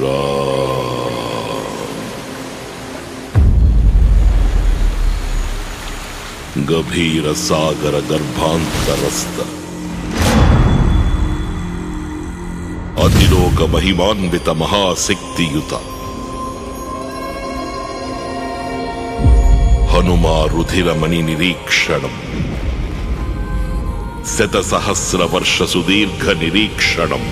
రామ్ గభీర సాగర గర్భాంతరస్త అతిలోక మహిమాన్విత మహాశక్తియుత హనుమా రుధిరమణి నిరీక్షణం శతసహస్రవర్ష సుదీర్ఘ నిరీక్షణం